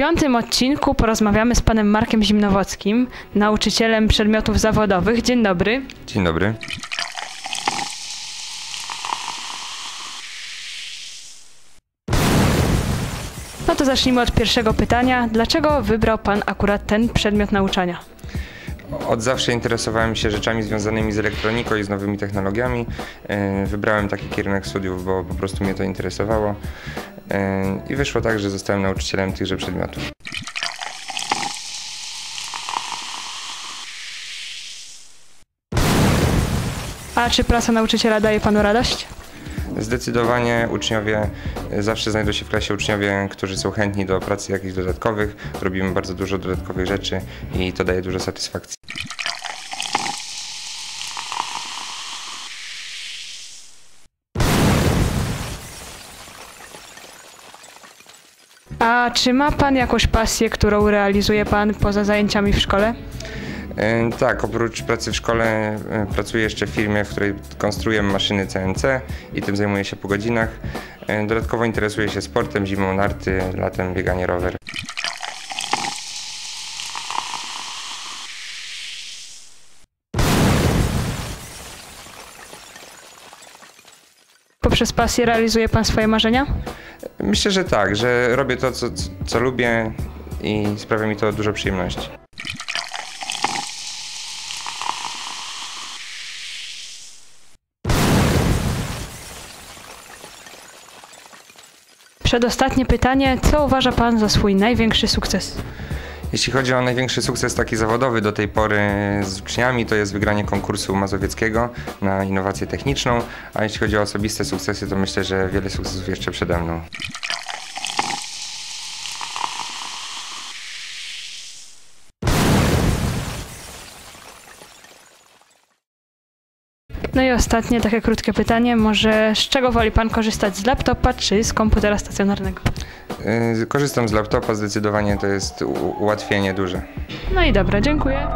piątym odcinku porozmawiamy z panem Markiem Zimnowockim, nauczycielem przedmiotów zawodowych. Dzień dobry. Dzień dobry. No to zacznijmy od pierwszego pytania. Dlaczego wybrał pan akurat ten przedmiot nauczania? Od zawsze interesowałem się rzeczami związanymi z elektroniką i z nowymi technologiami. E, Wybrałem taki kierunek studiów, bo po prostu mnie to interesowało. E, I wyszło tak, że zostałem nauczycielem tychże przedmiotów. A czy praca nauczyciela daje panu radość? Zdecydowanie uczniowie, e, zawsze znajdą się w klasie uczniowie, którzy są chętni do pracy jakichś dodatkowych. Robimy bardzo dużo dodatkowych rzeczy i to daje dużo satysfakcji. A czy ma pan jakąś pasję, którą realizuje pan poza zajęciami w szkole? E, Tak, oprócz pracy w szkole e, pracuję jeszcze w firmie, w której konstruujemy maszyny CNC i tym zajmuję się po godzinach. E, Dodatkowo interesuję się sportem, zimą narty, latem bieganie rower. Poprzez pasję realizuje pan swoje marzenia? Myślę, że tak, że robię to, co, co lubię i sprawia mi to dużo przyjemności. Przedostatnie pytanie. Co uważa pan za swój największy sukces? Jeśli chodzi o największy sukces taki zawodowy do tej pory z uczniami, to jest wygranie konkursu mazowieckiego na innowację techniczną, a jeśli chodzi o osobiste sukcesy, to myślę, że wiele sukcesów jeszcze przede mną. No i ostatnie, takie krótkie pytanie. Może z czego woli pan korzystać? Z laptopa czy z komputera stacjonarnego? Yy, Korzystam z laptopa, zdecydowanie to jest ułatwienie duże. No i dobra, dziękuję.